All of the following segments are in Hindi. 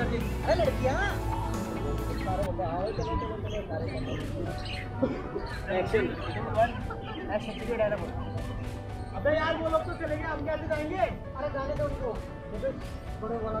अरे लड़कियाँ। अबे यार वो लोग तो चले गए हम कैसे जाएँगे अरे जाने दो उनको बड़े वाला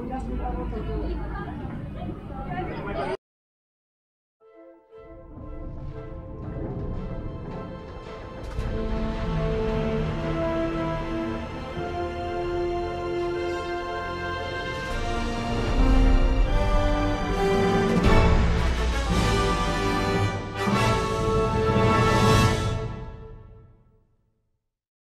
我们家是乌鲁木齐。